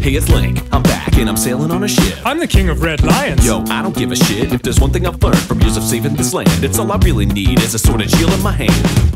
Hey, it's Link. I'm back and I'm sailing on a ship. I'm the king of red lions. Yo, I don't give a shit if there's one thing I've learned from years of saving this land. It's all I really need is a sword and shield in my hand.